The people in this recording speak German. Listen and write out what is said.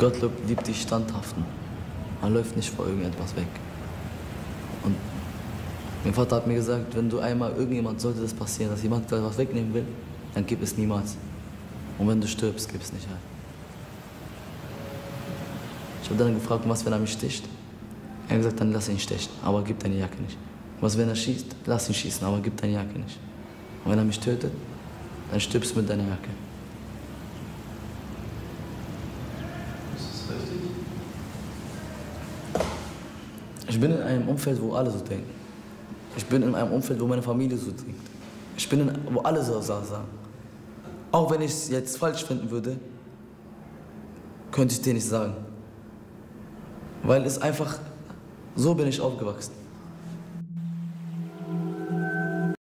Gottlob liebt die Standhaften. Man läuft nicht vor irgendetwas weg. Und mein Vater hat mir gesagt, wenn du einmal irgendjemand, sollte das passieren, dass jemand was wegnehmen will, dann gib es niemals. Und wenn du stirbst, gib es nicht halt. Ich habe dann gefragt, was, wenn er mich sticht? Er hat gesagt, dann lass ihn stechen, aber gib deine Jacke nicht. Was, wenn er schießt? Lass ihn schießen, aber gib deine Jacke nicht. Und wenn er mich tötet, dann stirbst du mit deiner Jacke. Ich bin in einem Umfeld, wo alle so denken. Ich bin in einem Umfeld, wo meine Familie so denkt. Ich bin in, wo alle so sagen. Auch wenn ich es jetzt falsch finden würde, könnte ich dir nicht sagen. Weil es einfach, so bin ich aufgewachsen.